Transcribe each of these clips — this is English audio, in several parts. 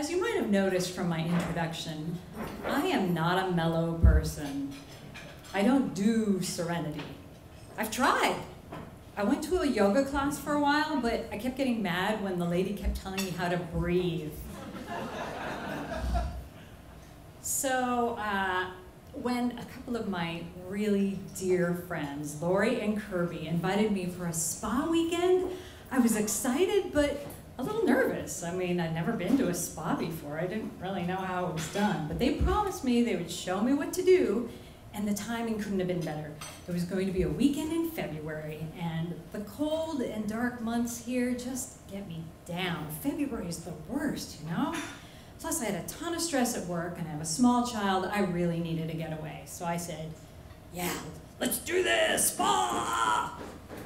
As you might have noticed from my introduction, I am not a mellow person. I don't do serenity. I've tried. I went to a yoga class for a while, but I kept getting mad when the lady kept telling me how to breathe. So, uh, when a couple of my really dear friends, Lori and Kirby, invited me for a spa weekend, I was excited but a little nervous. I mean, I'd never been to a spa before. I didn't really know how it was done. But they promised me they would show me what to do, and the timing couldn't have been better. It was going to be a weekend in February, and the cold and dark months here just get me down. February is the worst, you know? Plus, I had a ton of stress at work, and I have a small child. I really needed to get away. So I said, yeah, let's do this, spa!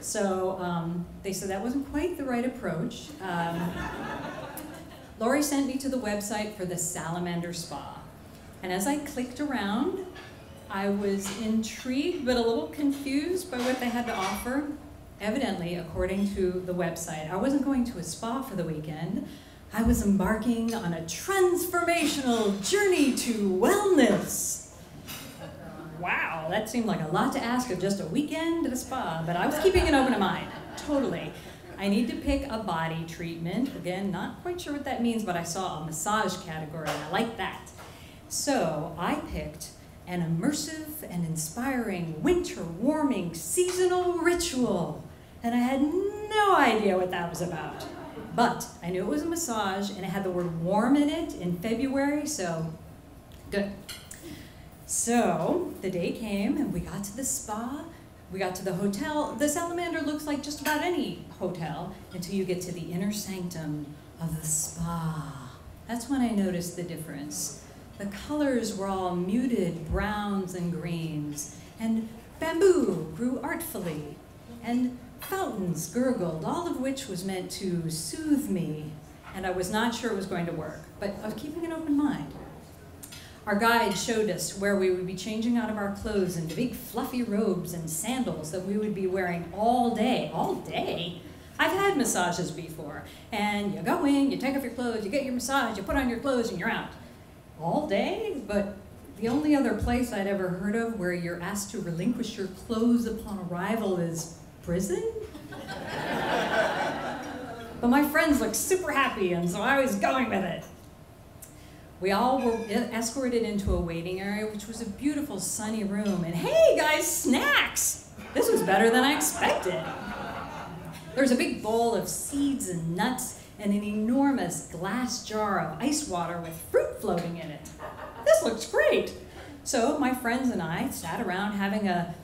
So um, they said that wasn't quite the right approach. Um, Lori sent me to the website for the Salamander Spa. And as I clicked around, I was intrigued but a little confused by what they had to offer. Evidently, according to the website, I wasn't going to a spa for the weekend. I was embarking on a transformational journey to wellness that seemed like a lot to ask of just a weekend at a spa, but I was keeping an open mind, totally. I need to pick a body treatment. Again, not quite sure what that means, but I saw a massage category, and I like that. So I picked an immersive and inspiring winter warming seasonal ritual. And I had no idea what that was about. But I knew it was a massage and it had the word warm in it in February, so good. So the day came and we got to the spa. We got to the hotel. The salamander looks like just about any hotel until you get to the inner sanctum of the spa. That's when I noticed the difference. The colors were all muted browns and greens, and bamboo grew artfully, and fountains gurgled, all of which was meant to soothe me. And I was not sure it was going to work, but I was keeping an open mind. Our guide showed us where we would be changing out of our clothes into big fluffy robes and sandals that we would be wearing all day. All day? I've had massages before, and you go in, you take off your clothes, you get your massage, you put on your clothes, and you're out. All day? But the only other place I'd ever heard of where you're asked to relinquish your clothes upon arrival is prison? but my friends looked super happy, and so I was going with it. We all were escorted into a waiting area, which was a beautiful sunny room. And hey, guys, snacks! This was better than I expected. There was a big bowl of seeds and nuts and an enormous glass jar of ice water with fruit floating in it. This looks great. So my friends and I sat around having a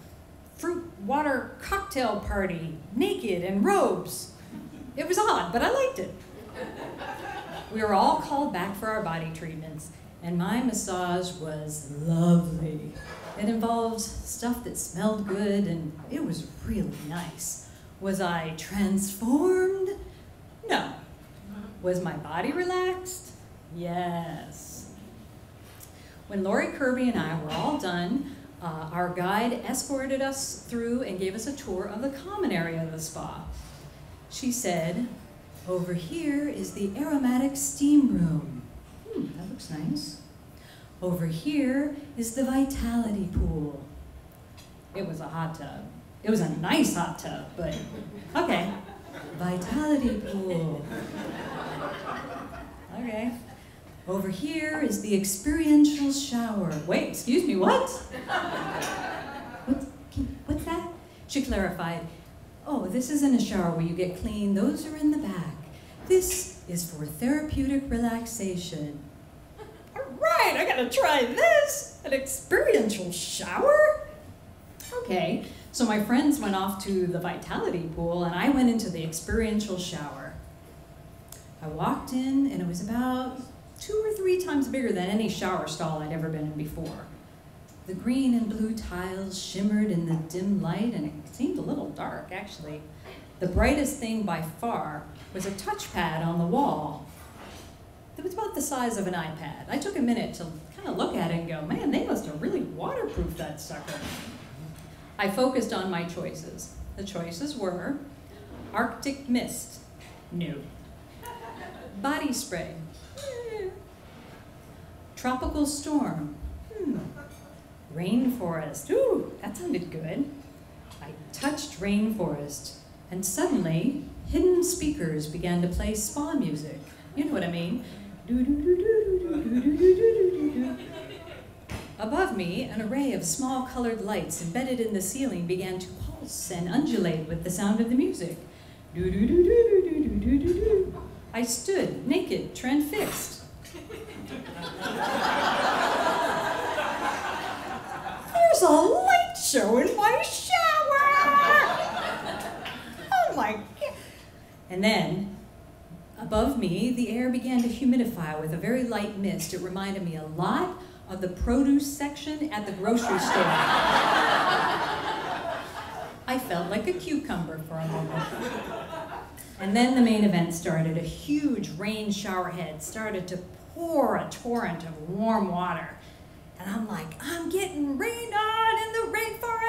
fruit water cocktail party, naked in robes. It was odd, but I liked it. We were all called back for our body treatments, and my massage was lovely. It involved stuff that smelled good, and it was really nice. Was I transformed? No. Was my body relaxed? Yes. When Lori Kirby and I were all done, uh, our guide escorted us through and gave us a tour of the common area of the spa. She said, over here is the aromatic steam room. Hmm, that looks nice. Over here is the vitality pool. It was a hot tub. It was a nice hot tub, but okay. Vitality pool. Okay. Over here is the experiential shower. Wait, excuse me, what? what what's that? She clarified, oh, this isn't a shower where you get clean. Those are in the back. This is for therapeutic relaxation. All right, I gotta try this. An experiential shower? Okay, so my friends went off to the vitality pool and I went into the experiential shower. I walked in and it was about two or three times bigger than any shower stall I'd ever been in before. The green and blue tiles shimmered in the dim light and it seemed a little dark actually. The brightest thing by far was a touchpad on the wall. It was about the size of an iPad. I took a minute to kind of look at it and go, man, they must have really waterproofed that sucker. I focused on my choices. The choices were Arctic Mist, no. Body spray, Tropical storm. Hmm. Rainforest. Ooh, that sounded good. I touched rainforest, and suddenly, hidden speakers began to play spa music. You know what I mean? Above me, an array of small colored lights embedded in the ceiling began to pulse and undulate with the sound of the music. I stood, naked, transfixed. There's a light show in my shower! Oh my god. And then, above me, the air began to humidify with a very light mist. It reminded me a lot of the produce section at the grocery store. I felt like a cucumber for a moment. And then the main event started. A huge rain shower head started to pour a torrent of warm water. And I'm like, I'm getting rained on in the rainforest!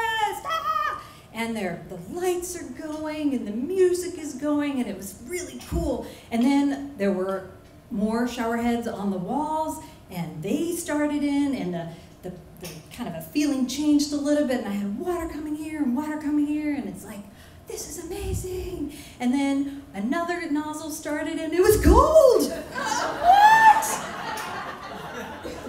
And there, the lights are going and the music is going and it was really cool. And then there were more shower heads on the walls and they started in and the, the, the kind of a feeling changed a little bit and I had water coming here and water coming here and it's like, this is amazing. And then another nozzle started and it was gold. what?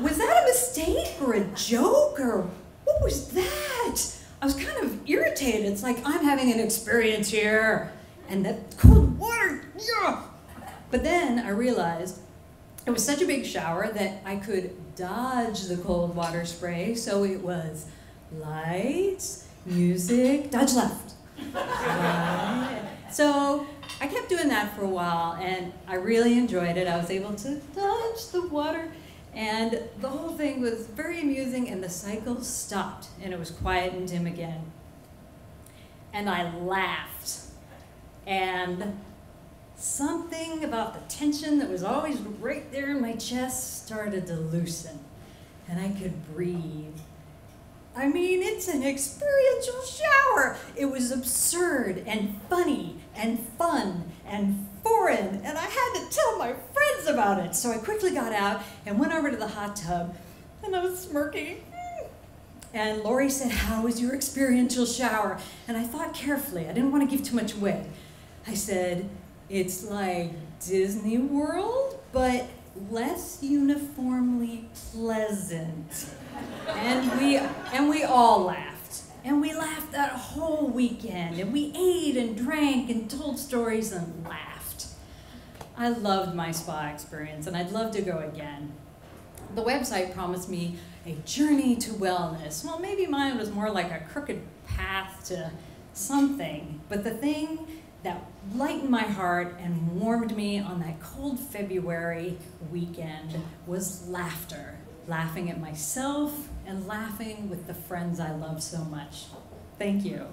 Was that a mistake or a joke or what was that? I was kind of irritated. It's like, I'm having an experience here. And that cold water, yeah. But then I realized it was such a big shower that I could dodge the cold water spray. So it was lights, music, dodge left. So I kept doing that for a while and I really enjoyed it. I was able to dodge the water and the whole thing was very amusing and the cycle stopped and it was quiet and dim again. And I laughed. And something about the tension that was always right there in my chest started to loosen and I could breathe. I mean, it's an experiential shower. It was absurd and funny and fun and foreign, and I had to tell my friends about it. So I quickly got out and went over to the hot tub, and I was smirking. And Lori said, How was your experiential shower? And I thought carefully, I didn't want to give too much away. I said, It's like Disney World, but less uniformly pleasant. And we, and we all laughed. And we laughed that whole weekend. And we ate and drank and told stories and laughed. I loved my spa experience and I'd love to go again. The website promised me a journey to wellness. Well, maybe mine was more like a crooked path to something. But the thing that lightened my heart and warmed me on that cold February weekend was laughter. Laughing at myself and laughing with the friends I love so much. Thank you.